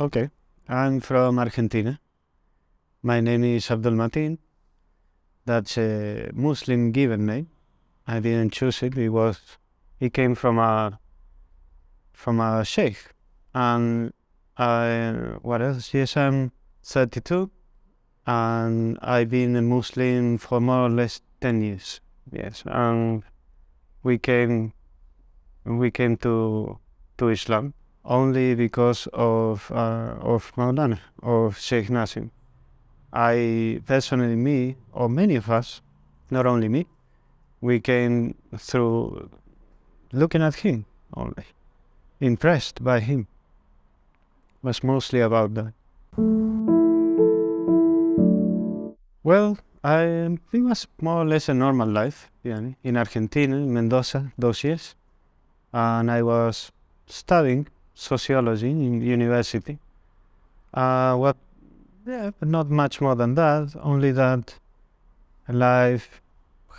Okay, I'm from Argentina. My name is Abdul Matin. That's a Muslim given name. I didn't choose it. It was it came from a from a sheikh. And I what else? Yes, I'm 32, and I've been a Muslim for more or less 10 years. Yes, and we came we came to to Islam only because of uh, of Maulana of Sheikh Nazim. I personally, me or many of us, not only me, we came through looking at him only, impressed by him. Was mostly about that. Well, I it was more or less a normal life yeah, in Argentina, in Mendoza, those years, and I was studying sociology in university. Uh, what yeah, not much more than that, only that life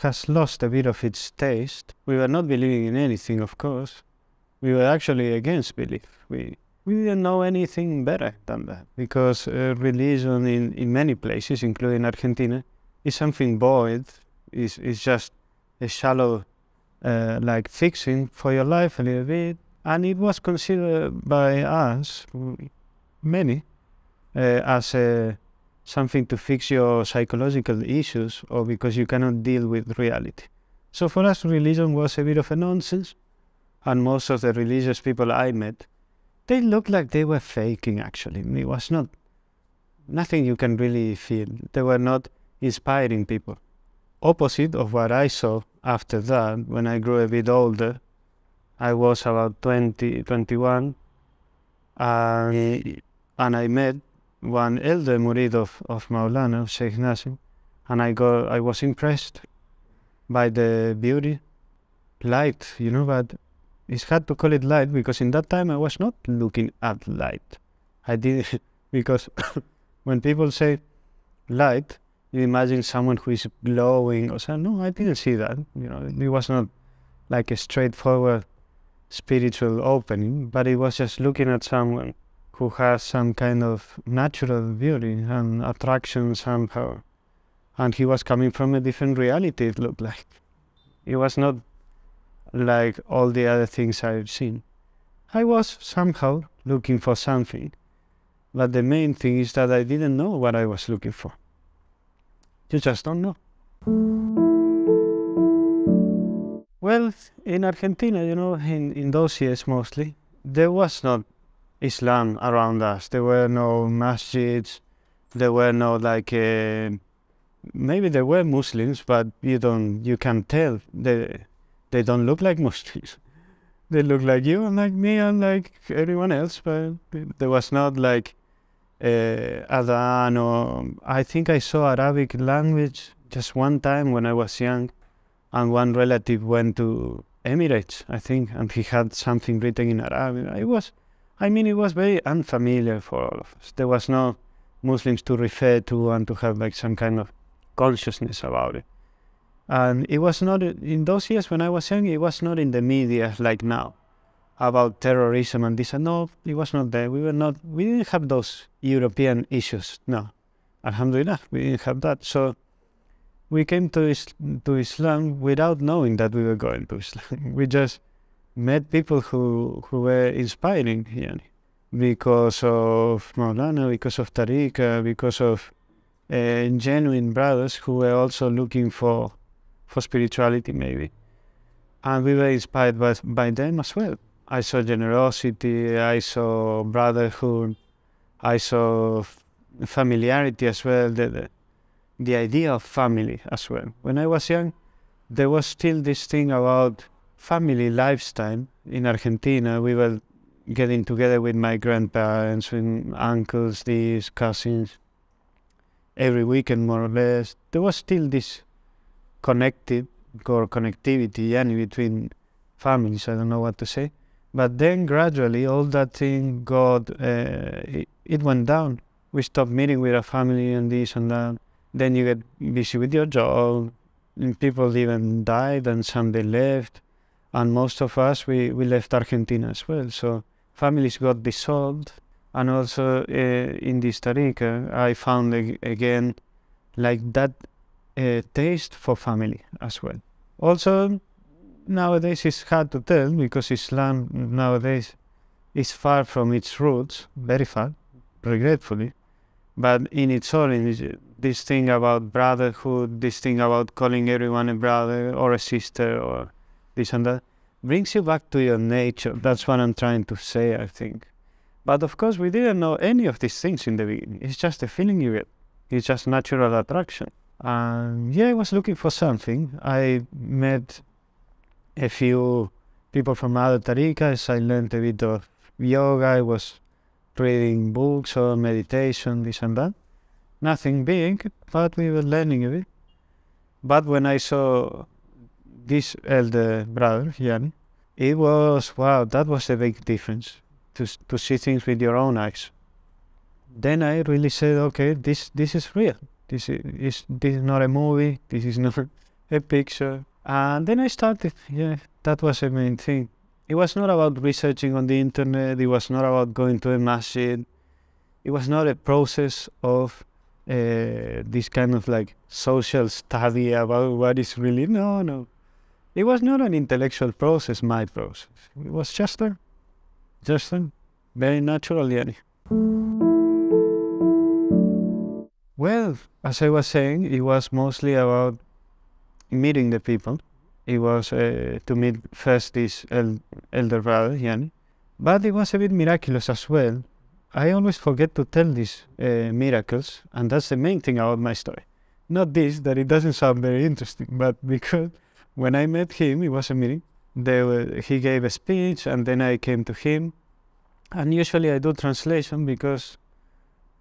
has lost a bit of its taste. We were not believing in anything, of course. We were actually against belief. We we didn't know anything better than that because uh, religion in, in many places, including Argentina, is something void. is is just a shallow, uh, like fixing for your life a little bit, and it was considered by us, many, uh, as a, something to fix your psychological issues or because you cannot deal with reality. So for us, religion was a bit of a nonsense, and most of the religious people I met, they looked like they were faking. Actually, it was not nothing you can really feel. They were not inspiring people. Opposite of what I saw after that, when I grew a bit older, I was about 20, 21, and, eh, and I met one elder murid of, of Maulana, Sheikh Nazim, and I got I was impressed by the beauty, light, you know, but it's hard to call it light because in that time I was not looking at light. I didn't because when people say light, you imagine someone who is glowing or something. No, I didn't see that. You know, it was not like a straightforward spiritual opening, but it was just looking at someone who has some kind of natural beauty and attraction somehow. And he was coming from a different reality, it looked like. It was not like all the other things I've seen. I was somehow looking for something, but the main thing is that I didn't know what I was looking for. You just don't know. Well, in Argentina, you know, in, in those years mostly, there was not Islam around us. There were no masjids. There were no like uh, maybe there were Muslims, but you don't you can tell they they don't look like Muslims. they look like you and like me and like everyone else, but there was not like uh, adhan or I think I saw Arabic language just one time when I was young, and one relative went to Emirates, I think, and he had something written in Arabic. It was I mean, it was very unfamiliar for all of us. There was no Muslims to refer to and to have like some kind of consciousness about it. And it was not in those years when I was young. It was not in the media like now about terrorism and this and no. It was not there. We were not. We didn't have those European issues. No, Alhamdulillah, we didn't have that. So we came to is, to Islam without knowing that we were going to Islam. we just met people who who were inspiring yani, because of Maulana, because of Tariqa, because of uh, genuine brothers who were also looking for for spirituality maybe. And we were inspired by, by them as well. I saw generosity, I saw brotherhood, I saw familiarity as well, the, the, the idea of family as well. When I was young, there was still this thing about family lifestyle in Argentina. We were getting together with my grandparents, with uncles, these cousins, every weekend more or less. There was still this connected or connectivity yeah, between families. I don't know what to say. But then gradually all that thing got, uh, it, it went down. We stopped meeting with our family and this and that. Then you get busy with your job. People even died and some they left and most of us we, we left Argentina as well. So families got dissolved, And also uh, in this tariqa, I found ag- again like that uh, taste for family as well. Also, nowadays it's hard to tell because Islam nowadays is far from its roots, very far, regretfully. But in its origins, this thing about brotherhood, this thing about calling everyone a brother or a sister or this and that, brings you back to your nature. That's what I'm trying to say, I think. But of course, we didn't know any of these things in the beginning. It's just a feeling you get. It's just natural attraction. Yeah, I was looking for something. I met a few people from other tariqas. I learned a bit of yoga. I was reading books or meditation, this and that. Nothing big, but we were learning a bit. But when I saw this elder brother, Yanni, it was wow, that was a big difference to to see things with your own eyes. Then I really said, okay, this this is real. This is this is not a movie. This is not a picture. And then I started. Yeah, that was the main thing. It was not about researching on the internet. It was not about going to a masjid. It was not a process of uh, this kind of like social study about what is really no no. It was not an intellectual process. My process. It was just a, just a very natural journey. Well, as I was saying, it was mostly about meeting the people. It was uh, to meet first this el- elder brother, Yanni, but it was a bit miraculous as well. I always forget to tell these uh, miracles, and that's the main thing about my story. Not this, that it doesn't sound very interesting, but because when I met him, it was a meeting. Were, he gave a speech, and then I came to him. And usually I do translation because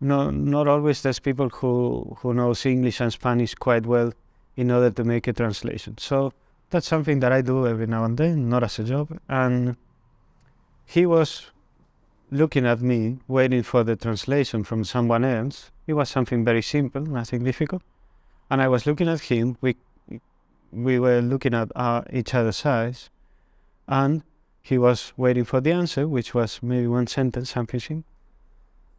no, not always there's people who, who knows English and Spanish quite well in order to make a translation. So that's something that I do every now and then, not as a job. And he was looking at me, waiting for the translation from someone else. It was something very simple, nothing difficult. And I was looking at him. We we were looking at our, each other's eyes, and he was waiting for the answer, which was maybe one sentence, something.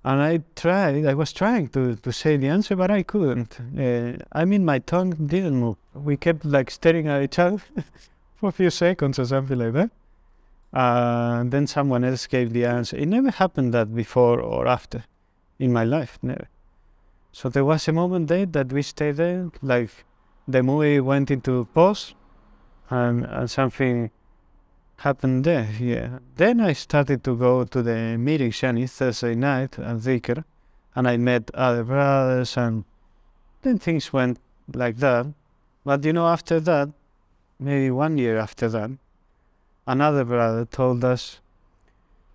And I tried, I was trying to, to say the answer, but I couldn't. Uh, I mean, my tongue didn't move. We kept like staring at each other for a few seconds or something like that. Uh, and then someone else gave the answer. It never happened that before or after in my life, never. So there was a moment there that we stayed there, like the movie went into pause and, and something happened there, yeah. Then I started to go to the meeting Shani Thursday night at Zikr and I met other brothers and then things went like that. But you know, after that, maybe one year after that, another brother told us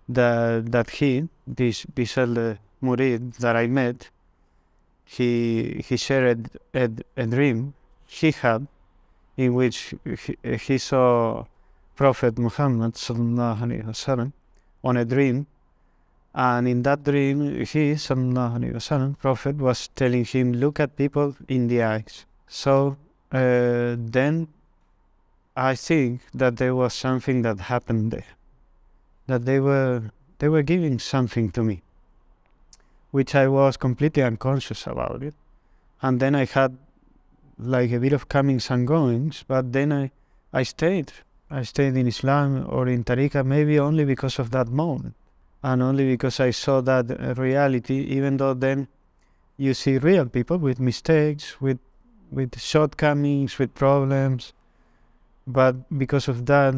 that that he, this this elder murid that I met, he he shared a, a, a dream he had in which he, he saw Prophet Muhammad وسلم, on a dream. And in that dream, he, وسلم, Prophet, was telling him, look at people in the eyes. So uh, then I think that there was something that happened there. That they were they were giving something to me, which I was completely unconscious about it. And then I had like a bit of comings and goings, but then I, I stayed. I stayed in Islam or in Tariqa maybe only because of that moment and only because I saw that uh, reality, even though then you see real people with mistakes, with with shortcomings, with problems, but because of that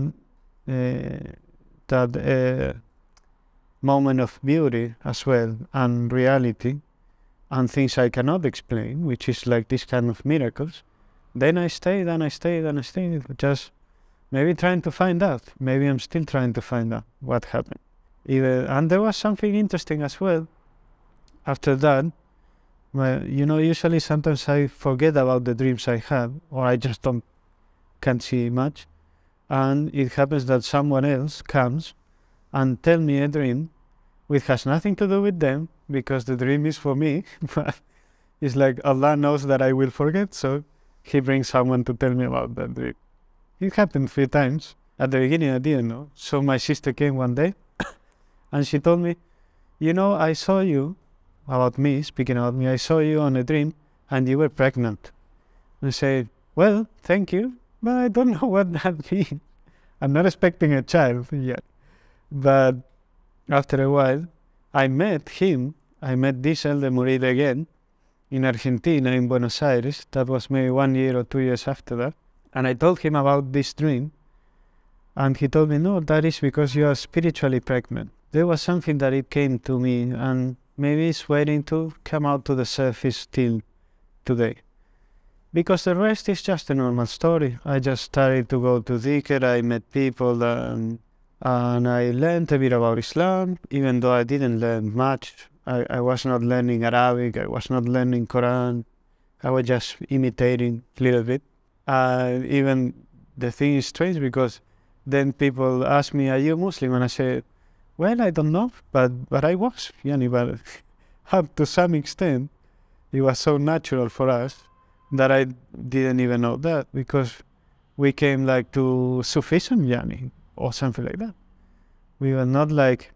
uh, that uh, moment of beauty as well and reality, and things I cannot explain, which is like this kind of miracles, then I stayed and I stayed and I stayed, just maybe trying to find out. Maybe I'm still trying to find out what happened. Even, and there was something interesting as well. After that, well, you know, usually sometimes I forget about the dreams I have, or I just don't can't see much. And it happens that someone else comes and tell me a dream which has nothing to do with them because the dream is for me. but it's like Allah knows that I will forget, so He brings someone to tell me about that dream. It happened three times. At the beginning, I didn't know. So my sister came one day and she told me, you know, I saw you, about me, speaking about me, I saw you on a dream and you were pregnant. And I said, well, thank you, but I don't know what that means. I'm not expecting a child yet. But after a while, I met him. I met Diesel de Murillo again in Argentina, in Buenos Aires. That was maybe one year or two years after that. And I told him about this dream. And he told me, no, that is because you are spiritually pregnant. There was something that it came to me, and maybe it's waiting to come out to the surface till today. Because the rest is just a normal story. I just started to go to Dhikr, I met people, and, and I learned a bit about Islam, even though I didn't learn much. I, I was not learning Arabic, I was not learning Quran, I was just imitating a little bit. Uh, even the thing is strange because then people ask me, Are you Muslim? And I say, Well, I don't know, but, but I was. Yani, but up to some extent, it was so natural for us that I didn't even know that because we came like to Sufism yani or something like that. We were not like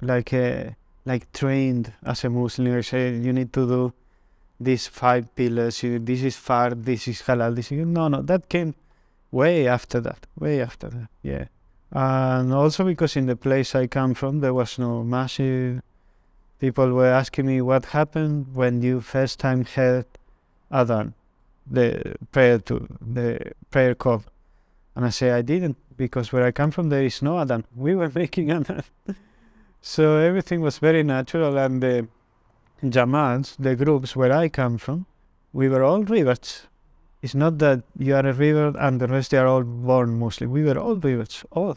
like uh, like trained as a Muslim or say you need to do these five pillars. This is fard, this is halal. This is no, no. That came way after that. Way after that. Yeah, and also because in the place I come from there was no masjid. People were asking me what happened when you first time heard adhan the prayer to the prayer call. And I say I didn't because where I come from there is no adhan. We were making adhan. so everything was very natural and the Jamaats, the groups where I come from, we were all reverts. It's not that you are a revert and the rest they are all born Muslim. We were all reverts, all.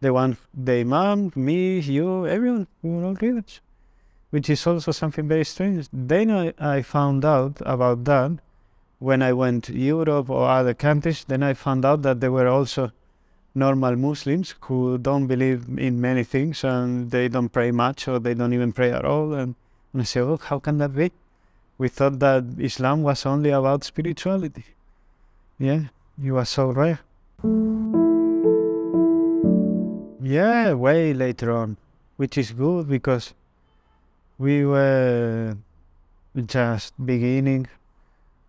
The one, the Imam, me, you, everyone, we were all reverts. Which is also something very strange. Then I, I found out about that when I went to Europe or other countries, then I found out that there were also normal Muslims who don't believe in many things and they don't pray much or they don't even pray at all. And, and I say, oh, how can that be? We thought that Islam was only about spirituality. Yeah, you are so right. Yeah, way later on, which is good because we were just beginning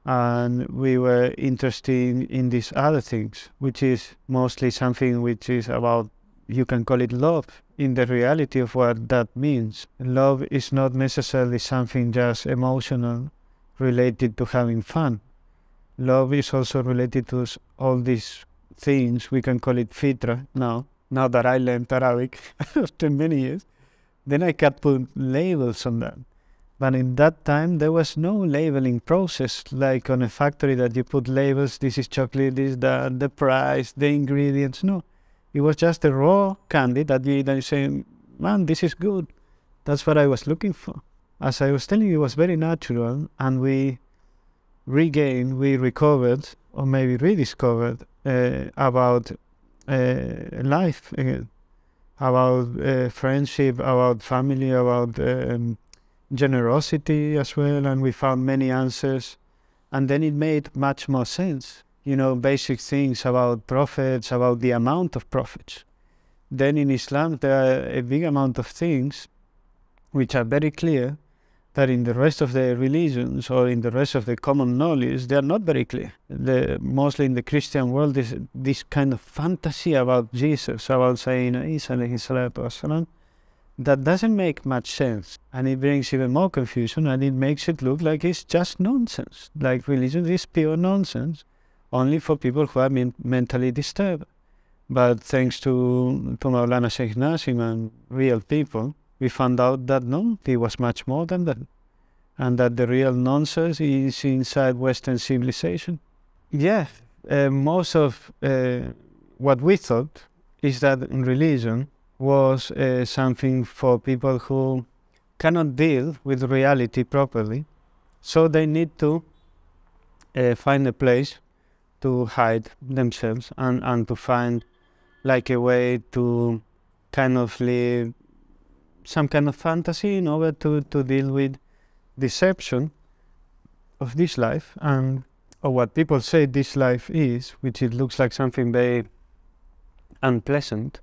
and we were interested in these other things, which is mostly something which is about, you can call it love, in the reality of what that means. Love is not necessarily something just emotional related to having fun. Love is also related to all these things, we can call it fitra now, now that I learned Arabic after many years, then I can put labels on that. But in that time, there was no labeling process like on a factory that you put labels. This is chocolate. This that. The price, the ingredients. No, it was just a raw candy that you eat and you say, "Man, this is good." That's what I was looking for. As I was telling you, it was very natural, and we regained, we recovered, or maybe rediscovered uh, about uh, life again, about uh, friendship, about family, about um, generosity as well, and we found many answers. And then it made much more sense, you know, basic things about prophets, about the amount of prophets. Then in Islam, there are a big amount of things which are very clear that in the rest of the religions or in the rest of the common knowledge, they are not very clear. The, mostly in the Christian world, is this kind of fantasy about Jesus, about saying Isa alayhi salatu wasalam, that doesn't make much sense. And it brings even more confusion and it makes it look like it's just nonsense. Like religion is pure nonsense only for people who are men- mentally disturbed. But thanks to, to Maulana Sheikh Nazim and real people we found out that no it was much more than that. And that the real nonsense is inside western civilization. Yeah uh, most of uh, what we thought is that in religion was uh, something for people who cannot deal with reality properly. So they need to uh, find a place to hide themselves and, and to find like a way to kind of live some kind of fantasy in order to, to deal with deception of this life and or what people say this life is, which it looks like something very unpleasant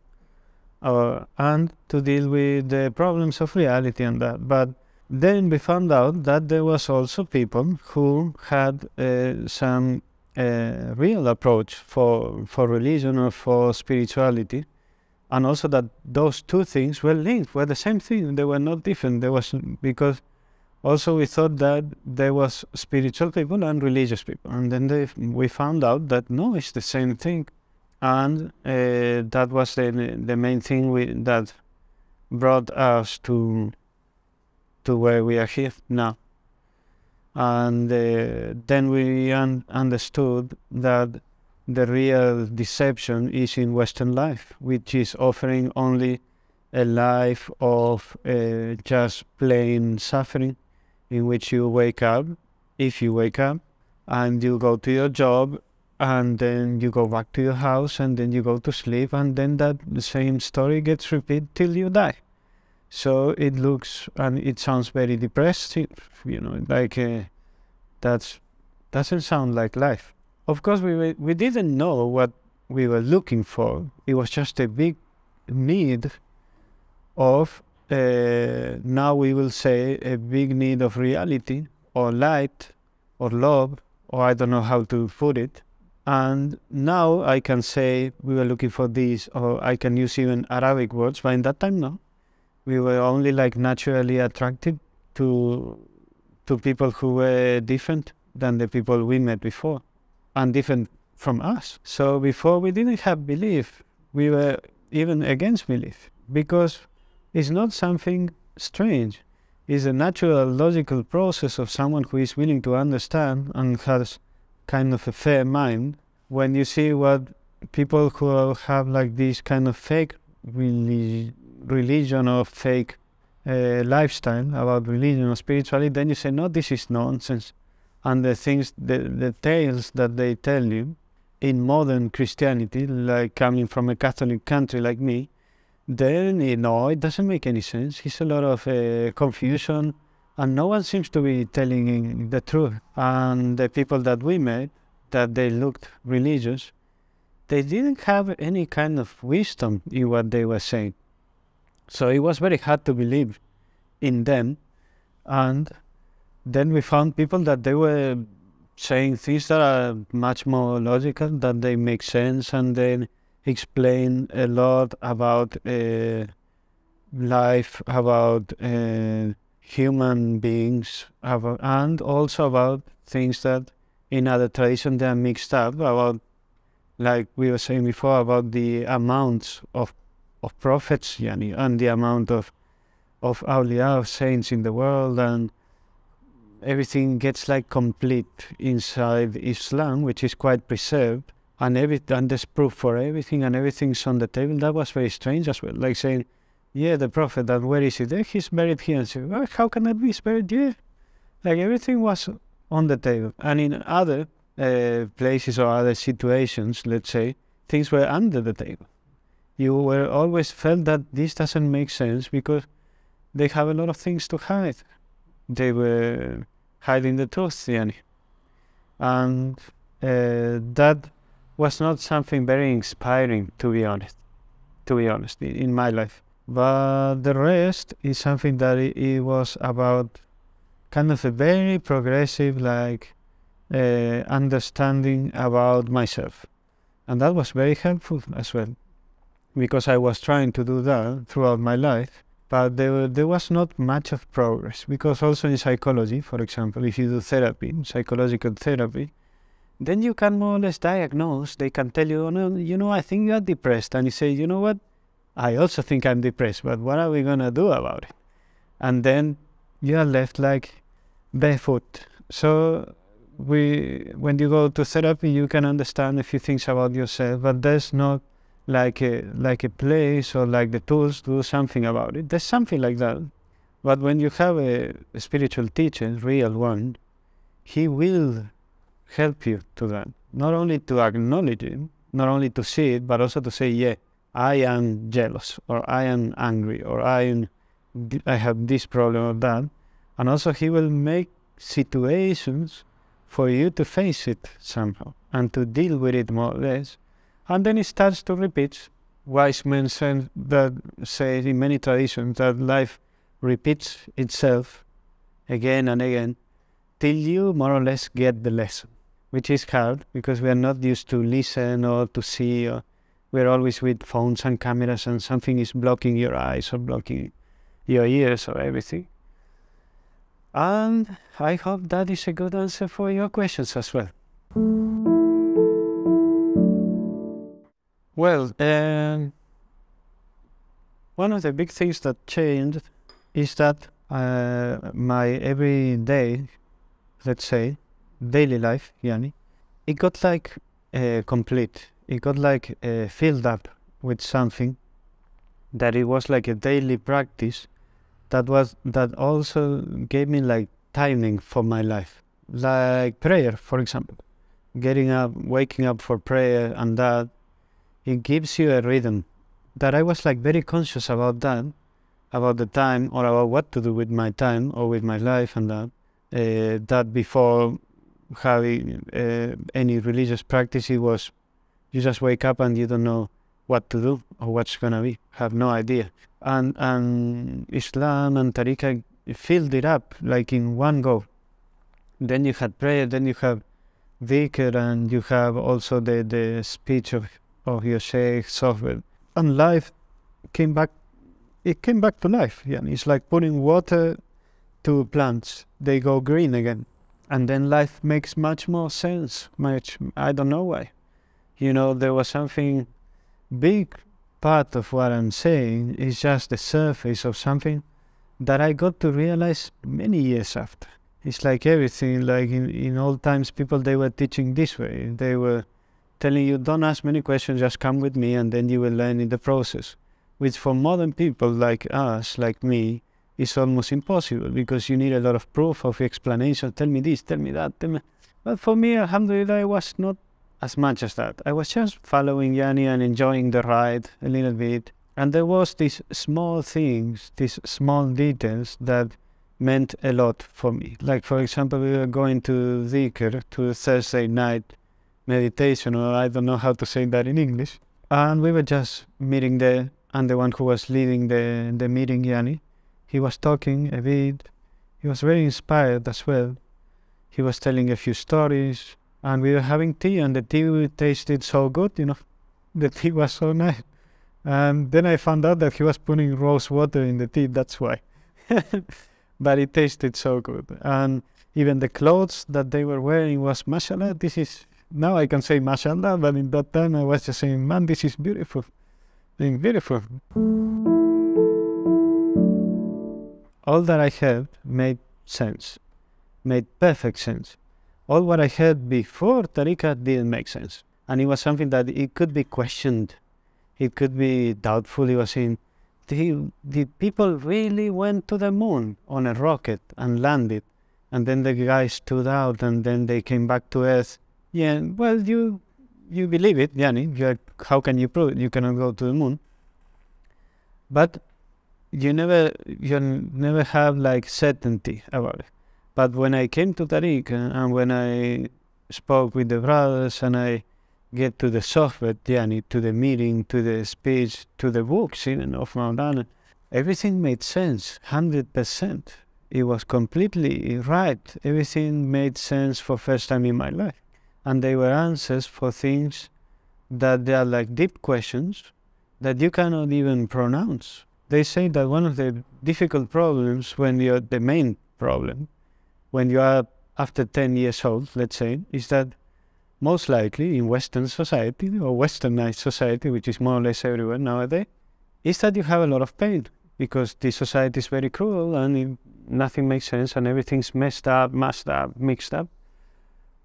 uh, and to deal with the problems of reality and that. But then we found out that there was also people who had uh, some uh, real approach for for religion or for spirituality, and also that those two things were linked, were the same thing. They were not different. There was because also we thought that there was spiritual people and religious people, and then they, we found out that no, it's the same thing, and uh, that was the the main thing we, that brought us to to where we are here now. And uh, then we un- understood that the real deception is in Western life, which is offering only a life of uh, just plain suffering, in which you wake up, if you wake up, and you go to your job, and then you go back to your house, and then you go to sleep, and then that same story gets repeated till you die. So it looks and it sounds very depressing, you know, like uh, that's doesn't sound like life. Of course, we we didn't know what we were looking for. It was just a big need of uh, now we will say a big need of reality or light or love or I don't know how to put it. And now I can say we were looking for this, or I can use even Arabic words, but in that time, no we were only like naturally attracted to to people who were different than the people we met before and different from us. So before we didn't have belief, we were even against belief because it's not something strange. It's a natural logical process of someone who is willing to understand and has kind of a fair mind. When you see what people who have like this kind of fake really religion or fake uh, lifestyle about religion or spirituality, then you say, no, this is nonsense. And the things, the, the tales that they tell you in modern Christianity, like coming from a Catholic country like me, then you know it doesn't make any sense. It's a lot of uh, confusion, and no one seems to be telling the truth. And the people that we met, that they looked religious, they didn't have any kind of wisdom in what they were saying. So it was very hard to believe in them. And then we found people that they were saying things that are much more logical, that they make sense, and then explain a lot about uh, life, about uh, human beings, and also about things that in other traditions they are mixed up about, like we were saying before, about the amounts of of prophets yani, and the amount of of awliya, of saints in the world, and everything gets like complete inside Islam, which is quite preserved, and every and there's proof for everything, and everything's on the table. That was very strange as well, like saying, "Yeah, the prophet, and where is he? There, he's buried here." And well, "How can that be? Buried here." Like everything was on the table, and in other uh, places or other situations, let's say, things were under the table you were always felt that this doesn't make sense because they have a lot of things to hide. They were hiding the truth, yani. and uh, that was not something very inspiring, to be honest. To be honest, in my life. But the rest is something that it, it was about kind of a very progressive, like uh, understanding about myself, and that was very helpful as well because I was trying to do that throughout my life, but there, there was not much of progress. Because also in psychology, for example, if you do therapy, psychological therapy, then you can more or less diagnose. They can tell you, oh, no, you know, I think you are depressed. And you say, you know what? I also think I'm depressed, but what are we going to do about it? And then you are left like barefoot. So we, when you go to therapy, you can understand a few things about yourself, but there's not like a like a place or like the tools to do something about it. There's something like that. But when you have a, a spiritual teacher, real one, he will help you to that. Not only to acknowledge it, not only to see it, but also to say, yeah, I am jealous, or I am angry, or I am, I have this problem or that, and also he will make situations for you to face it somehow and to deal with it more or less and then he starts to repeat wise men say that say in many traditions that life repeats itself again and again till you more or less get the lesson, which is hard because we are not used to listen or to see. Or we're always with phones and cameras, and something is blocking your eyes or blocking your ears or everything. And I hope that is a good answer for your questions as well. Well, um, one of the big things that changed is that uh, my everyday, let's say, daily life, Yani, it got like uh, complete. It got like uh, filled up with something that it was like a daily practice that was that also gave me like timing for my life, like prayer, for example. Getting up, waking up for prayer, and that it gives you a rhythm. That I was like very conscious about that, about the time or about what to do with my time or with my life, and that uh, that before having uh, any religious practice, it was you just wake up and you don't know what to do or what's gonna be, have no idea. And and Islam and Tariqa filled it up like in one go. Then you had prayer, then you have dhikr, and you have also the, the speech of, of your sheikh, software. And life came back, it came back to life. Yeah, it's like putting water to plants, they go green again. And then life makes much more sense. Much, I don't know why. You know, there was something big part of what I'm saying is just the surface of something that I got to realize many years after. It's like everything, like in, in old times, people they were teaching this way. They were telling you, don't ask many questions, just come with me, and then you will learn in the process. Which for modern people like us, like me, is almost impossible because you need a lot of proof of explanation. Tell me this, tell me that. Tell me. But for me, alhamdulillah, it was not as much as that. I was just following Yani and enjoying the ride a little bit. And there was these small things, these small details that meant a lot for me. Like, for example, we were going to Dhikr, to Thursday night meditation, or I don't know how to say that in English. And we were just meeting there, and the one who was leading the, the meeting, Yani, he was talking a bit. He was very inspired as well. He was telling a few stories, and we were having tea, and the tea tasted so good, you know. The tea was so nice. And then I found out that he was putting rose water in the tea, that's why. but it tasted so good. And even the clothes that they were wearing was, mashallah, this is, now I can say mashallah, but in that time I was just saying, man, this is beautiful. Being beautiful. All that I heard made sense, made perfect sense. All what I heard before Tariqa didn't make sense. And it was something that it could be questioned it could be doubtful. He was saying, did, did people really went to the moon on a rocket and landed? And then the guy stood out and then they came back to Earth. Yeah, well, you you believe it, Yani. You're, how can you prove it? You cannot go to the moon. But you never you never have like certainty about it. But when I came to Tariq uh, and when I spoke with the brothers and I get to the software, yani, to the meeting, to the speech, to the books in of Maulana. Everything made sense, 100%. It was completely right. Everything made sense for first time in my life. And they were answers for things that they are like deep questions that you cannot even pronounce. They say that one of the difficult problems when you're the main problem, when you are after 10 years old, let's say, is that most likely in Western society or Westernized society, which is more or less everywhere nowadays, is that you have a lot of pain because the society is very cruel and it, nothing makes sense and everything's messed up, mashed up, mixed up.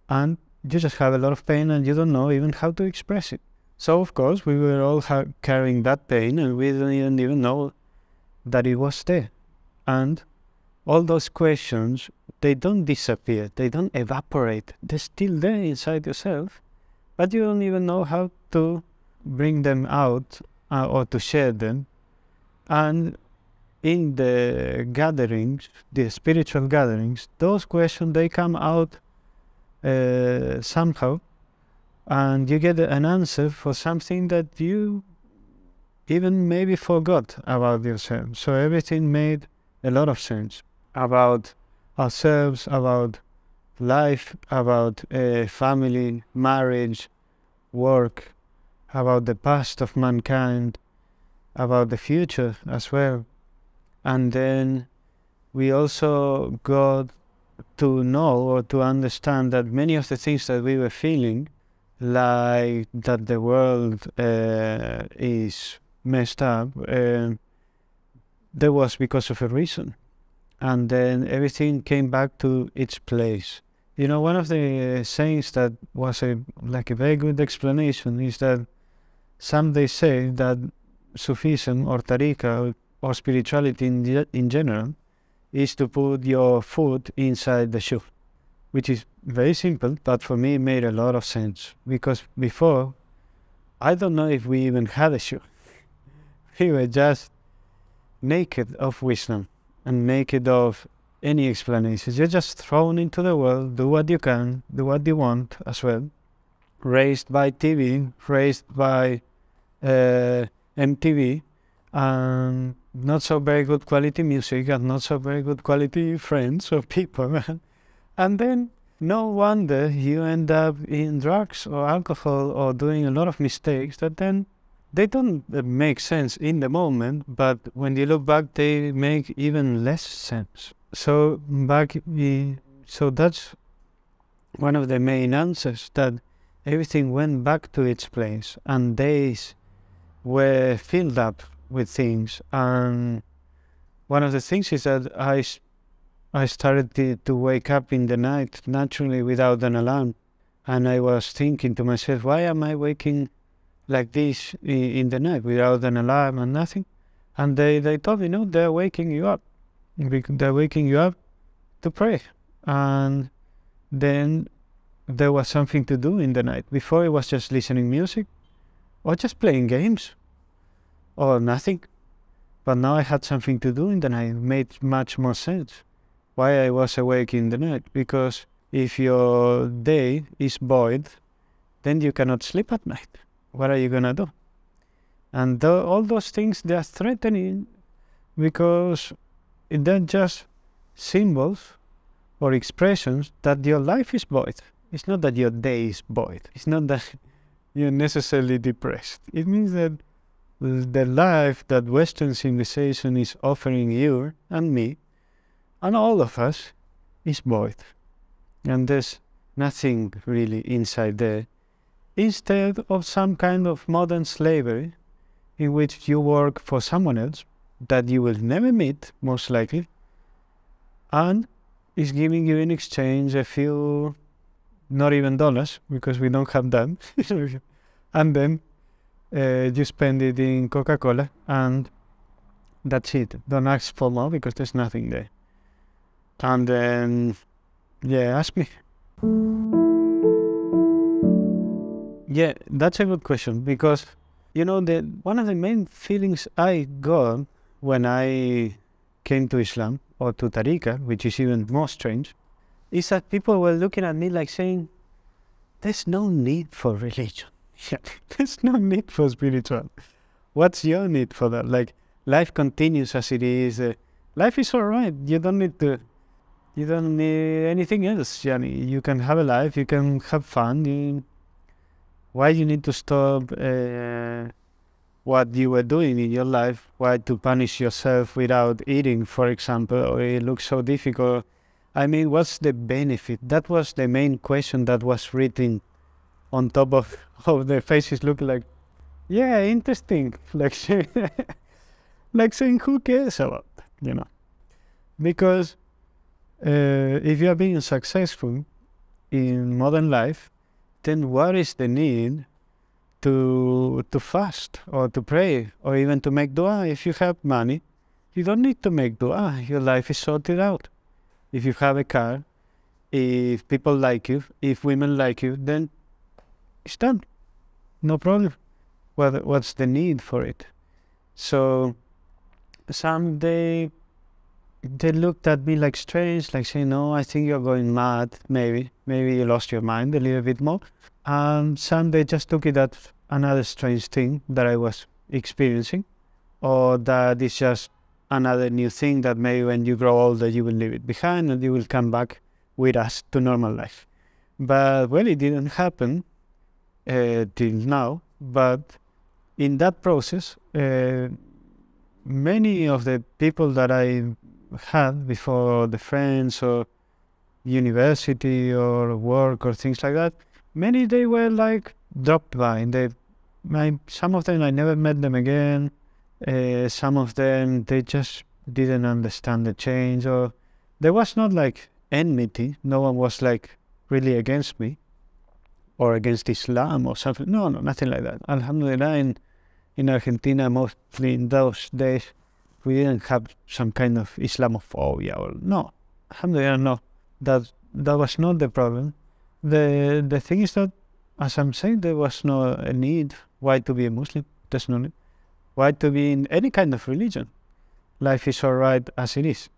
And you just have a lot of pain and you don't know even how to express it. So, of course, we were all carrying that pain and we didn't even know that it was there. And all those questions they don't disappear, they don't evaporate, they're still there inside yourself, but you don't even know how to bring them out uh, or to share them. And in the gatherings, the spiritual gatherings, those questions they come out uh, somehow, and you get an answer for something that you even maybe forgot about yourself. So everything made a lot of sense about ourselves, about life, about uh, family, marriage, work, about the past of mankind, about the future as well. And then we also got to know or to understand that many of the things that we were feeling, like that the world uh, is messed up, uh, there was because of a reason. And then everything came back to its place. You know, one of the uh, sayings that was a like a very good explanation is that some they say that Sufism or Tariqa or spirituality in, in general is to put your foot inside the shoe, which is very simple, but for me made a lot of sense because before I don't know if we even had a shoe. we were just naked of wisdom and naked of any explanations. You're just thrown into the world, do what you can, do what you want as well. Raised by TV, raised by uh, MTV, and not so very good quality music and not so very good quality friends or people. and then no wonder you end up in drugs or alcohol or doing a lot of mistakes that then they don't uh, make sense in the moment, but when you look back, they make even less sense. So back, so that's one of the main answers that everything went back to its place, and days were filled up with things. And one of the things is that I, I started to, to wake up in the night naturally without an alarm. And I was thinking to myself, why am I waking like this in the night without an alarm and nothing? And they, they told me, no, they're waking you up. They're waking you up to pray. And then there was something to do in the night. Before it was just listening music or just playing games or nothing. But now I had something to do in the night. It made much more sense why I was awake in the night. Because if your day is void, then you cannot sleep at night. What are you gonna do? And the, all those things they are threatening because they're just symbols or expressions that your life is void. It's not that your day is void. It's not that you're necessarily depressed. It means that the life that Western civilization is offering you and me and all of us is void. And there's nothing really inside there. Instead of some kind of modern slavery in which you work for someone else that you will never meet, most likely, and is giving you in exchange a few, not even dollars, because we don't have them, and then uh, you spend it in Coca Cola and that's it. Don't ask for more because there's nothing there. And then, yeah, ask me. Yeah, that's a good question because, you know, the one of the main feelings I got when I came to Islam or to Tariqa, which is even more strange, is that people were looking at me like saying, there's no need for religion. There's no need for spiritual. What's your need for that? Like life continues as it is. Uh, life is all right. You don't need to. You don't need anything else. You can have a life. You can have fun. You, why you need to stop uh, what you were doing in your life? Why to punish yourself without eating, for example, or it looks so difficult? I mean, what's the benefit? That was the main question that was written on top of, of the faces look like, yeah, interesting. Like, like saying, who cares about you know? Because uh, if you are being successful in modern life, then what is the need to to fast or to pray or even to make dua? If you have money, you don't need to make dua. Your life is sorted out. If you have a car, if people like you, if women like you, then it's done. No problem. What, what's the need for it? So some they looked at me like strange, like saying, "No, I think you're going mad. Maybe, maybe you lost your mind a little bit more." And some they just took it as another strange thing that I was experiencing, or that it's just another new thing that maybe when you grow older you will leave it behind and you will come back with us to normal life. But well, it didn't happen uh, till now. But in that process, uh, many of the people that I had before, the friends or university or work or things like that, many they were like dropped by. They, my, some of them I never met them again. Uh, some of them they just didn't understand the change, or there was not like enmity. No one was like really against me or against Islam or something. No, no, nothing like that. Alhamdulillah, in, in Argentina, mostly in those days, we didn't have some kind of Islamophobia or no. Alhamdulillah, no. That that was not the problem. The the thing is that, as I'm saying, there was no need why to be a Muslim. There's no need. Why to be in any kind of religion? Life is all right as it is.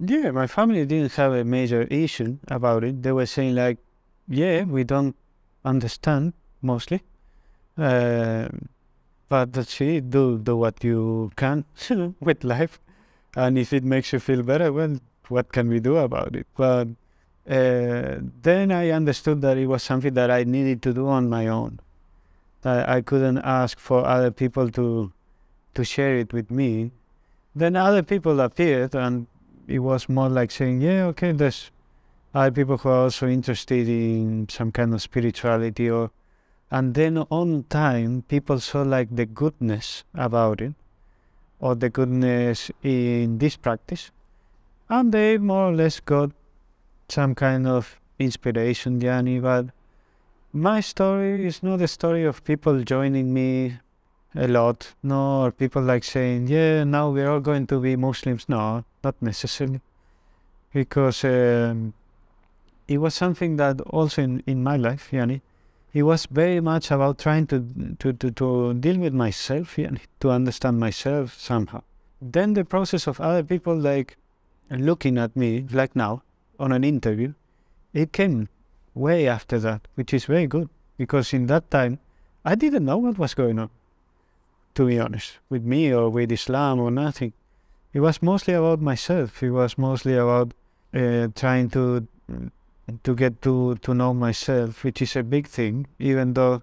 Yeah, my family didn't have a major issue about it. They were saying like, yeah, we don't understand mostly, uh, but that's it. Do do what you can with life, and if it makes you feel better, well, what can we do about it? But uh, then I understood that it was something that I needed to do on my own. That I couldn't ask for other people to to share it with me. Then other people appeared, and it was more like saying, yeah, okay, there's other people who are also interested in some kind of spirituality or and then on time people saw like the goodness about it or the goodness in this practice and they more or less got some kind of inspiration yani. But my story is not a story of people joining me a lot no or people like saying yeah now we're all going to be muslims. No not necessarily. Because um, it was something that also in, in my life yani it was very much about trying to to, to, to deal with myself and to understand myself somehow then the process of other people like looking at me like now on an interview it came way after that which is very good because in that time i didn't know what was going on to be honest with me or with islam or nothing it was mostly about myself. It was mostly about uh, trying to to get to to know myself, which is a big thing. Even though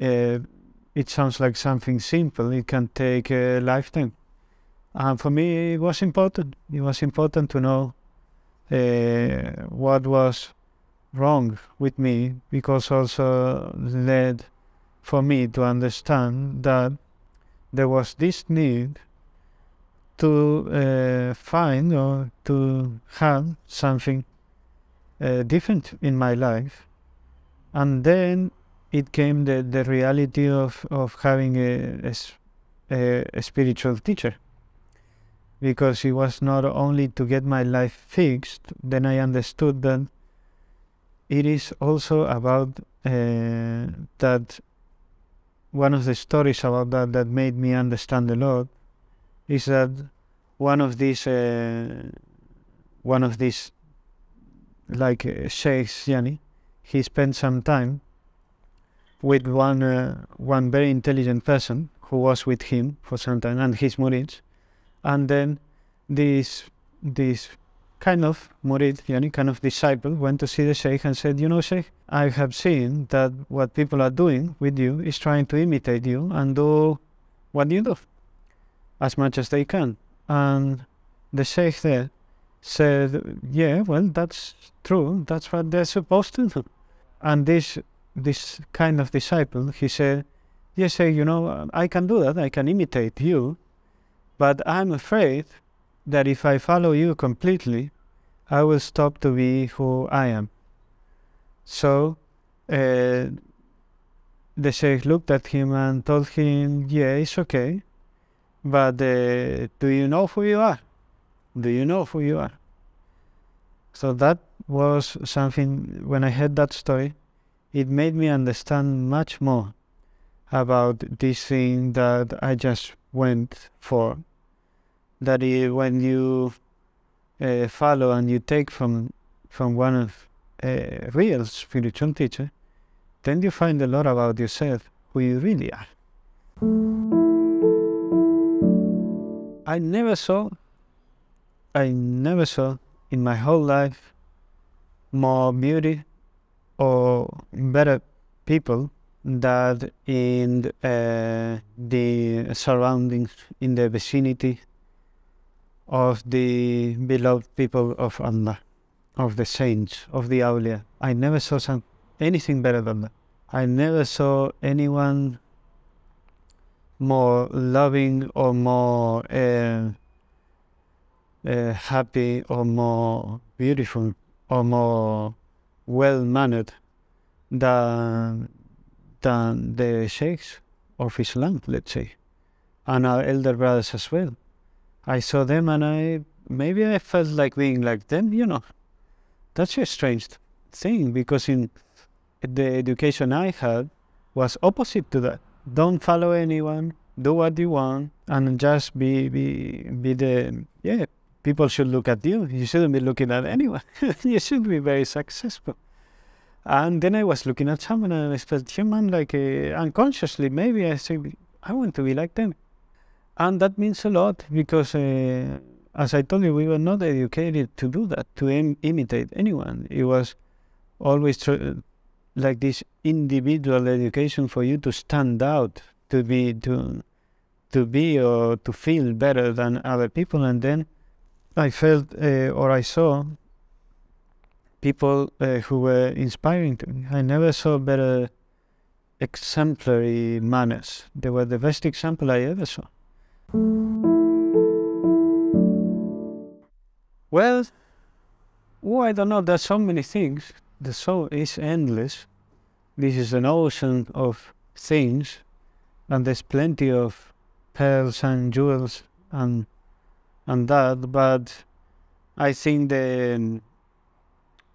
uh, it sounds like something simple, it can take a lifetime. And for me, it was important. It was important to know uh, what was wrong with me, because also led for me to understand that there was this need to uh, find or to have something uh, different in my life. And then it came the, the reality of, of having a, a, a spiritual teacher. Because it was not only to get my life fixed, then I understood that it is also about uh, that one of the stories about that that made me understand a lot is that one of these uh, one of these like uh, sheikhs yani he spent some time with one uh, one very intelligent person who was with him for some time and his murids and then this this kind of murid yani kind of disciple went to see the sheikh and said you know sheikh i have seen that what people are doing with you is trying to imitate you and do what you do as much as they can. And the sheikh there said, "Yeah, well, that's true. That's what they're supposed to do." And this this kind of disciple, he said, "Yes, say, you know, I can do that. I can imitate you, but I'm afraid that if I follow you completely, I will stop to be who I am." So. Uh, the sheikh looked at him and told him, "Yeah, it's okay. But uh, do you know who you are? Do you know who you are? So that was something, when I heard that story, it made me understand much more about this thing that I just went for. That it, when you uh, follow and you take from from one of a real spiritual teacher, then you find a lot about yourself, who you really are. I never saw, I never saw in my whole life more beauty or better people that in uh, the surroundings, in the vicinity of the beloved people of Allah, of the saints, of the awliya. I never saw some, anything better than that. I never saw anyone more loving or more uh, uh, happy or more beautiful or more well mannered than than the sheikhs of Islam, let's say, and our elder brothers as well. I saw them and I maybe I felt like being like them, you know. That's a strange thing because in the education I had was opposite to that. Don't follow anyone, do what you want, and just be be be the yeah. People should look at you. You shouldn't be looking at anyone. you should be very successful. And then I was looking at someone and I felt human, like uh, unconsciously, maybe I said, I want to be like them. And that means a lot because, uh, as I told you, we were not educated to do that, to Im- imitate anyone. It was always like this individual education for you to stand out, to be, to, to be or to feel better than other people. And then I felt uh, or I saw people uh, who were inspiring to me. I never saw better exemplary manners. They were the best example I ever saw. Well, oh, I don't know. There's so many things. The soul is endless. This is an ocean of things, and there's plenty of pearls and jewels and and that. But I think the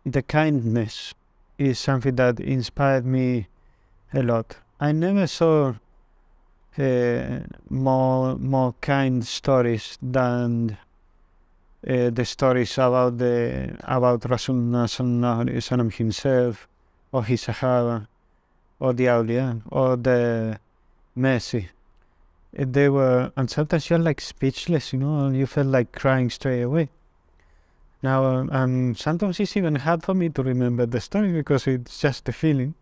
the kindness is something that inspired me a lot. I never saw uh, more more kind stories than uh, the stories about the about Rasulullah himself, or his Sahaba, or the awliya, or the mercy. They were, and sometimes you're like speechless, you know, and you felt like crying straight away. Now, um, um, sometimes it's even hard for me to remember the story because it's just a feeling.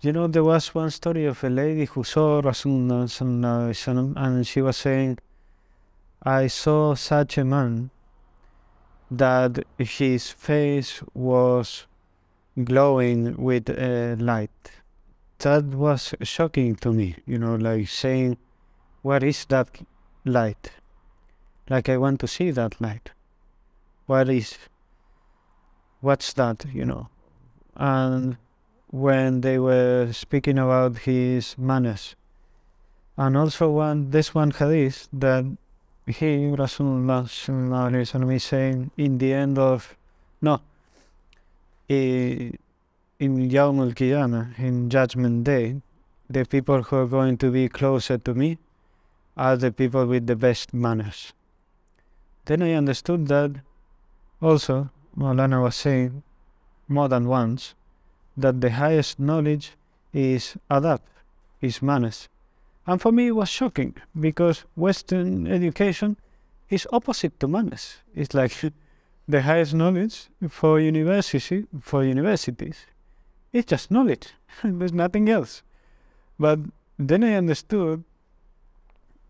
You know, there was one story of a lady who saw Rasulullah and she was saying, I saw such a man that his face was glowing with uh, light. That was shocking to me, you know, like saying, What is that light? Like, I want to see that light. What is what's that you know? And when they were speaking about his manners. And also one this one hadith that he Rasulullah is saying in the end of no in Yawm al Qiyamah in Judgment Day the people who are going to be closer to me are the people with the best manners then I understood that also, Maulana was saying more than once that the highest knowledge is adab, is manners. And for me it was shocking because Western education is opposite to manners. It's like the highest knowledge for university for universities. It's just knowledge. There's nothing else. But then I understood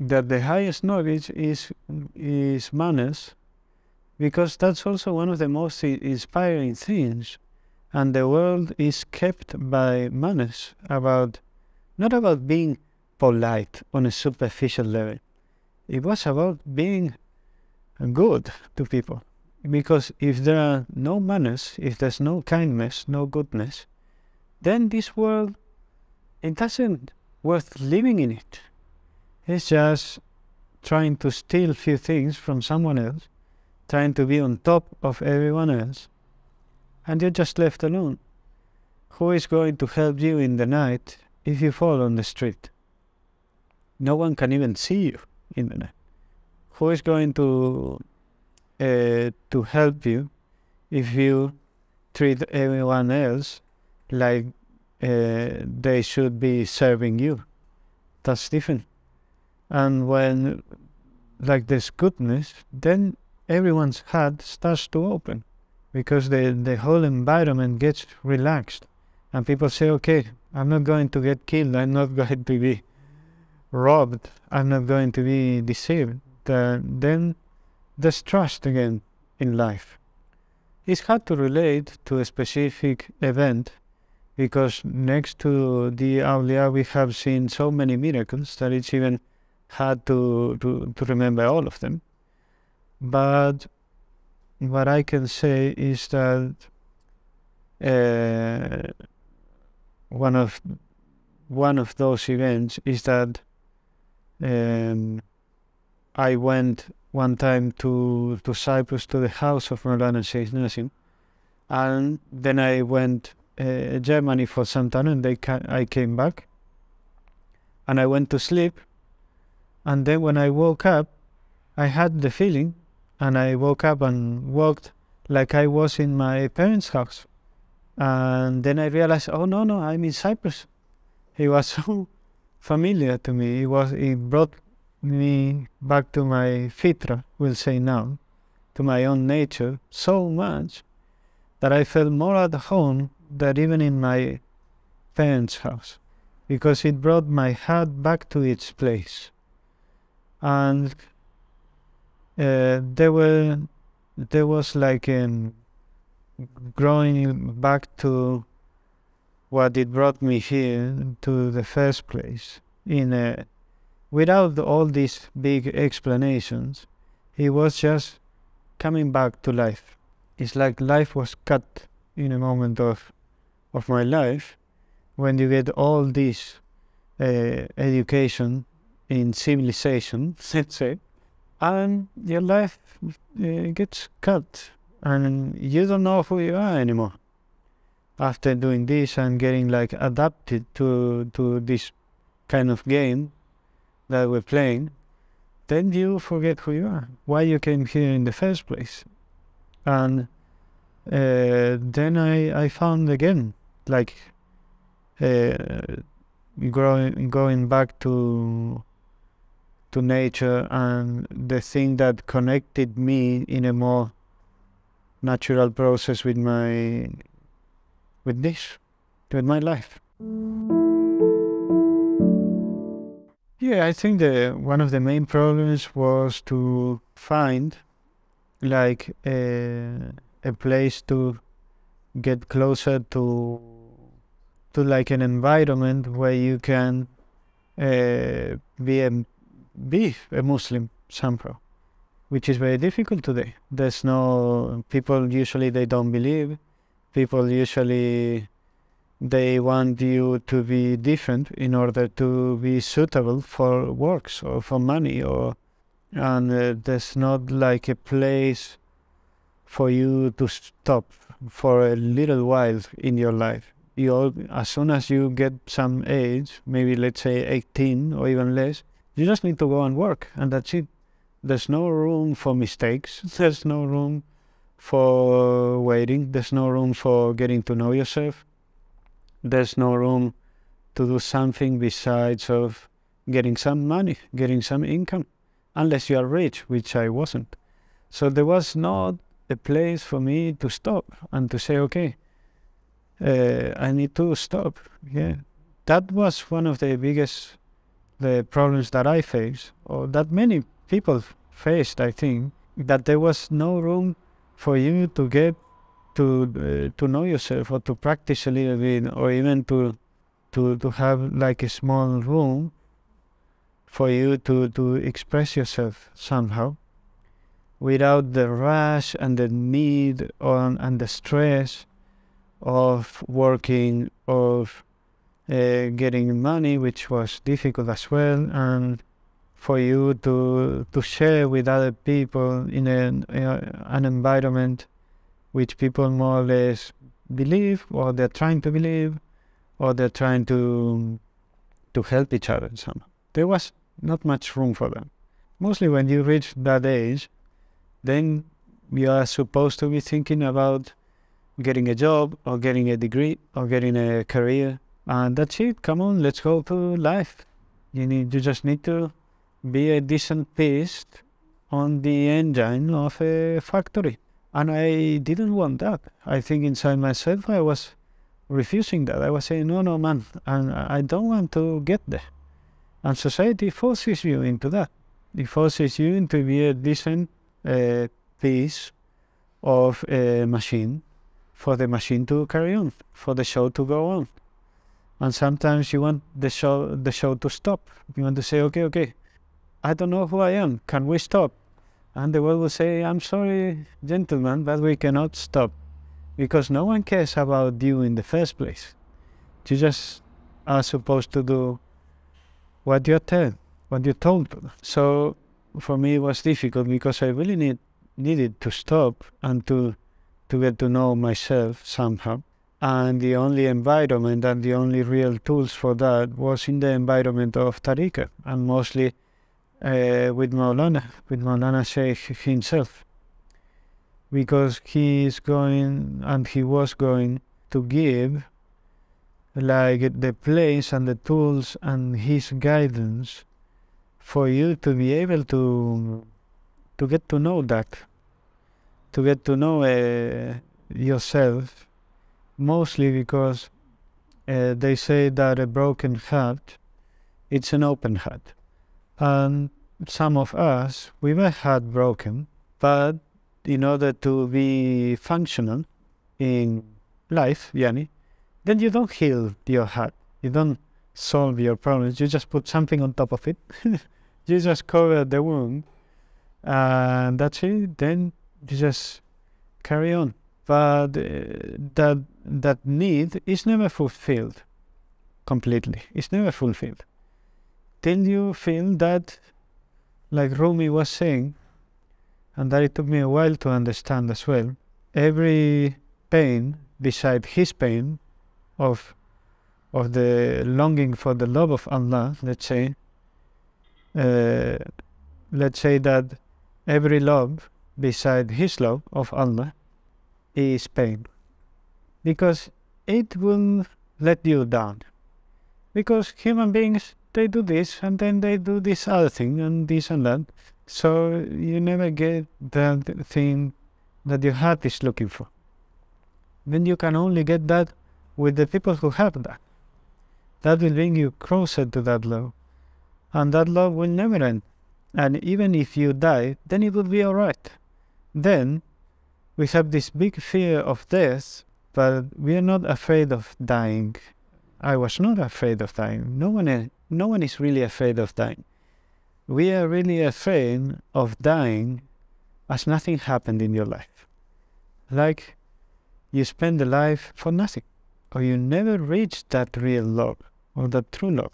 that the highest knowledge is is manners because that's also one of the most inspiring things. And the world is kept by manners about, not about being polite on a superficial level. It was about being good to people. Because if there are no manners, if there's no kindness, no goodness, then this world, it doesn't worth living in it. It's just trying to steal few things from someone else trying to be on top of everyone else, and you're just left alone. Who is going to help you in the night if you fall on the street? No one can even see you in the night. Who is going to uh, to help you if you treat everyone else like uh, they should be serving you? That's different. And when like this goodness, then everyone's heart starts to open because the, the whole environment gets relaxed. And people say, okay, I'm not going to get killed. I'm not going to be robbed. I'm not going to be deceived. Uh, then there's trust again in life. It's hard to relate to a specific event because next to the Awliya we have seen so many miracles that it's even hard to, to, to remember all of them. But what I can say is that uh, one of one of those events is that um, I went one time to to Cyprus to the house of Maulana Sheikh Nazim, and then I went uh, Germany for some time, and they ca- I came back, and I went to sleep, and then when I woke up, I had the feeling and I woke up and walked like I was in my parents' house. And then I realized, oh no, no, I'm in Cyprus. He was so familiar to me. It was he brought me back to my fitra, we'll say now, to my own nature so much that I felt more at home than even in my parents' house because it brought my heart back to its place. And uh, there were there was like um, growing back to what it brought me here to the first place. In a, without all these big explanations it was just coming back to life. It's like life was cut in a moment of of my life. When you get all this uh, education in civilization let's say and your life uh, gets cut and you don't know who you are anymore. After doing this and getting like adapted to to this kind of game that we're playing then you forget who you are why you came here in the first place. And uh, then I, I found again like uh, growing going back to to nature and the thing that connected me in a more natural process with my with this with my life. Yeah i think the one of the main problems was to find like a, a place to get closer to to like an environment where you can uh, be a be a Muslim somehow, which is very difficult today. There's no people usually they don't believe. People usually they want you to be different in order to be suitable for works or for money or and uh, there's not like a place for you to stop for a little while in your life you as soon as you get some age maybe let's say 18 or even less you just need to go and work, and that's it. There's no room for mistakes. There's no room for waiting. There's no room for getting to know yourself. There's no room to do something besides of getting some money, getting some income, unless you are rich, which I wasn't. So there was not a place for me to stop and to say, okay, uh, I need to stop. Yeah, that was one of the biggest the problems that I faced, or that many people faced, I think, that there was no room for you to get to uh, to know yourself or to practice a little bit, or even to to to have like a small room for you to to express yourself somehow without the rush and the need on and the stress of working of getting money, which was difficult as well, and for you to to share with other people in an, uh, an environment which people more or less believe, or they're trying to believe, or they're trying to to help each other somehow. There was not much room for them. Mostly when you reach that age, then you are supposed to be thinking about getting a job or getting a degree or getting a career and that's it. Come on, let's go to life. You need, you just need to be a decent piece on the engine of a factory. And I didn't want that. I think inside myself I was refusing that. I was saying, no, no, man, and I don't want to get there. And society forces you into that. It forces you into be a decent uh, piece of a machine for the machine to carry on, for the show to go on. And sometimes you want the show the show to stop. You want to say, okay, okay, I don't know who I am. Can we stop? And the world will say, I'm sorry, gentlemen, but we cannot stop. Because no one cares about you in the first place. You just are supposed to do what you're told, what you're told. So for me, it was difficult because I really need, needed to stop and to to get to know myself somehow. And the only environment and the only real tools for that was in the environment of Tariqa and mostly uh, with Maulana, with Maulana Sheikh himself. Because he is going and he was going to give like the place and the tools and his guidance for you to be able to to get to know that to get to know uh, yourself, mostly because uh, they say that a broken heart, it's an open heart. And some of us, we were heart broken, but in order to be functional in life, Yani, then you don't heal your heart. You don't solve your problems. You just put something on top of it. you just cover the wound, and that's it. Then you just carry on. But uh, that that need is never fulfilled completely. It's never fulfilled till you feel that, like Rumi was saying, and that it took me a while to understand as well. Every pain beside his pain of of the longing for the love of Allah, let's say, uh, let's say that every love beside his love of Allah is pain. Because it will let you down. Because human beings, they do this and then they do this other thing and this and that. So you never get that thing that your heart is looking for. Then you can only get that with the people who have that. That will bring you closer to that love. And that love will never end. And even if you die, then it will be alright. Then we have this big fear of death, but we are not afraid of dying. I was not afraid of dying. No one, is, no one is really afraid of dying. We are really afraid of dying as nothing happened in your life. Like you spend a life for nothing, or you never reach that real love or that true love.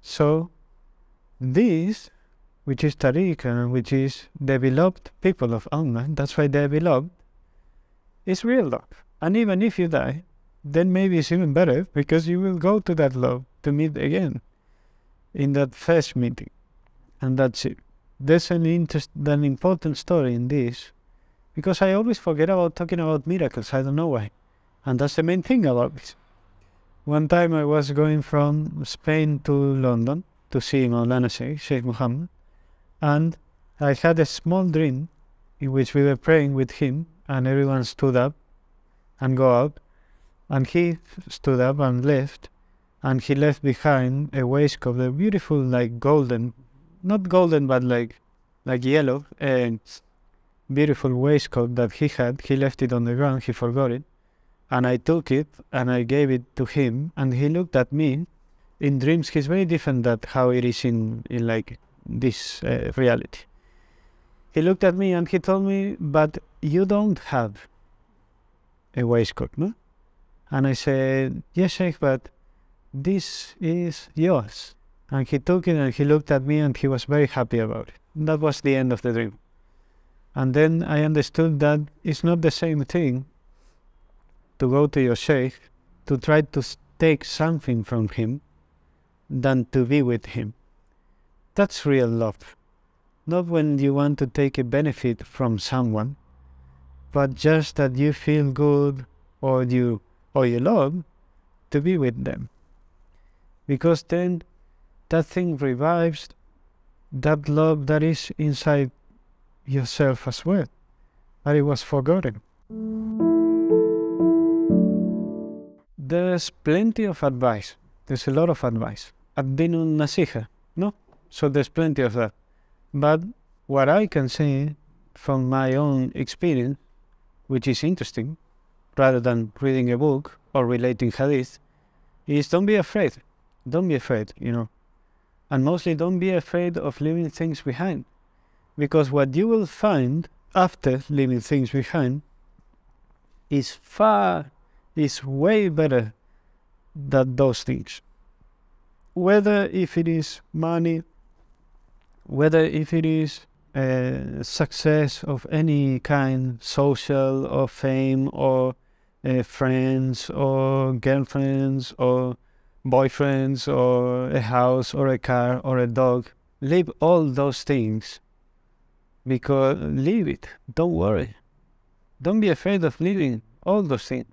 So, this which is Tariq and which is the beloved people of Allah, that's why they're beloved, is real love. And even if you die, then maybe it's even better because you will go to that love to meet again in that first meeting. And that's it. There's an, interest, an important story in this because I always forget about talking about miracles. I don't know why. And that's the main thing about this. One time I was going from Spain to London to see Maulana Sheikh, Sheikh Muhammad, and I had a small dream in which we were praying with him, and everyone stood up and go out, and he stood up and left, and he left behind a waistcoat, beautiful like golden, not golden but like like yellow, and beautiful waistcoat that he had. He left it on the ground. He forgot it, and I took it and I gave it to him, and he looked at me. In dreams, he's very different than how it is in in like this uh, reality. He looked at me and he told me, But you don't have a waistcoat, no? And I said, Yes, Sheikh, but this is yours. And he took it and he looked at me and he was very happy about it. That was the end of the dream. And then I understood that it's not the same thing to go to your Sheikh to try to take something from him than to be with him. That's real love. Not when you want to take a benefit from someone, but just that you feel good or you or you love to be with them. Because then that thing revives that love that is inside yourself as well, that it was forgotten. There's plenty of advice. There's a lot of advice. Ad-dinu nasiha, no? So there's plenty of that. But what I can say from my own experience, which is interesting, rather than reading a book or relating hadith, is don't be afraid. Don't be afraid, you know. And mostly don't be afraid of leaving things behind. Because what you will find after leaving things behind is far, is way better than those things. Whether if it is money, whether if it is uh, success of any kind, social or fame or uh, friends or girlfriends or boyfriends or a house or a car or a dog, leave all those things because leave it. Don't worry. Don't be afraid of leaving all those things.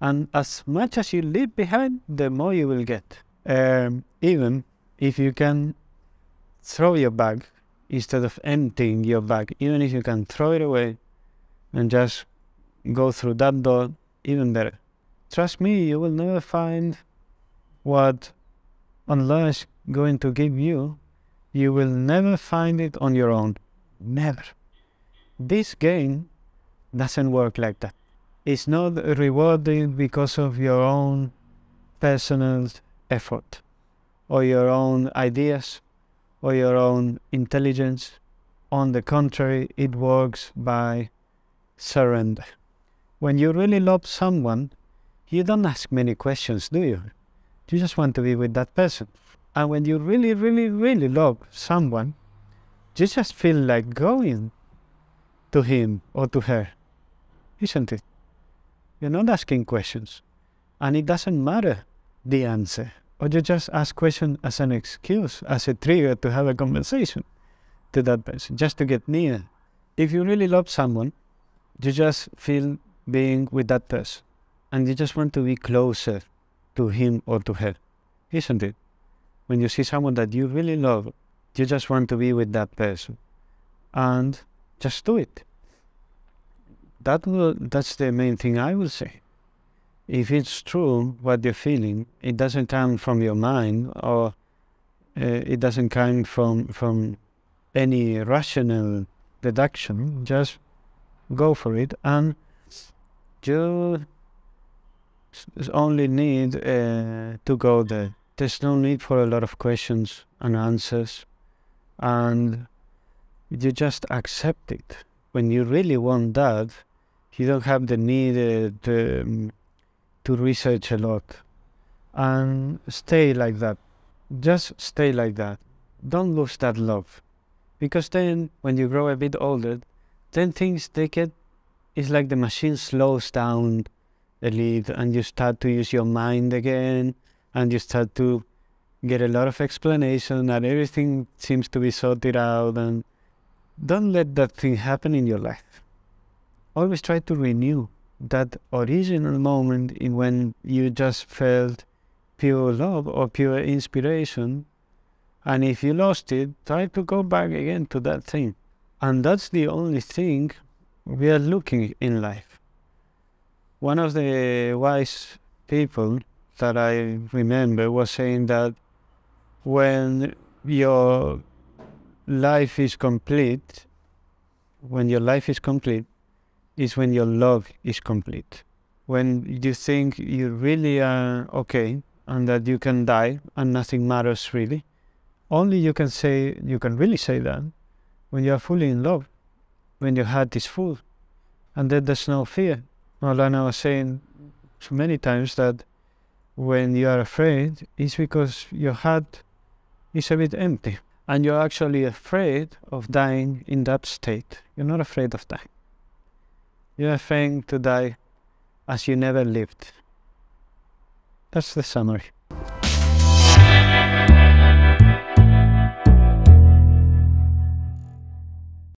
And as much as you leave behind, the more you will get. Um, even if you can throw your bag instead of emptying your bag, even if you can throw it away and just go through that door, even better. Trust me, you will never find what is going to give you. You will never find it on your own. Never. This game doesn't work like that. It's not rewarded because of your own personal effort or your own ideas or your own intelligence. On the contrary, it works by surrender. When you really love someone, you don't ask many questions, do you? You just want to be with that person. And when you really, really, really love someone, you just feel like going to him or to her, isn't it? You're not asking questions. And it doesn't matter the answer or you just ask question as an excuse, as a trigger to have a conversation to that person, just to get near. If you really love someone, you just feel being with that person, and you just want to be closer to him or to her, isn't it? When you see someone that you really love, you just want to be with that person, and just do it. That will, that's the main thing I will say if it's true what you're feeling, it doesn't come from your mind or uh, it doesn't come from from any rational deduction. Just go for it, and you only need uh, to go there. There's no need for a lot of questions and answers, and you just accept it. When you really want that, you don't have the need uh, to. Um, to research a lot and stay like that. Just stay like that. Don't lose that love. Because then when you grow a bit older, then things they get it's like the machine slows down a little and you start to use your mind again and you start to get a lot of explanation and everything seems to be sorted out and don't let that thing happen in your life. Always try to renew that original moment in when you just felt pure love or pure inspiration. And if you lost it, try to go back again to that thing. And that's the only thing we are looking in life. One of the wise people that I remember was saying that when your life is complete, when your life is complete, is when your love is complete. When you think you really are okay and that you can die and nothing matters really. Only you can say, you can really say that when you are fully in love, when your heart is full, and that there's no fear. Maulana was saying so many times that when you are afraid, it's because your heart is a bit empty and you're actually afraid of dying in that state. You're not afraid of dying. You are afraid to die as you never lived. That's the summary.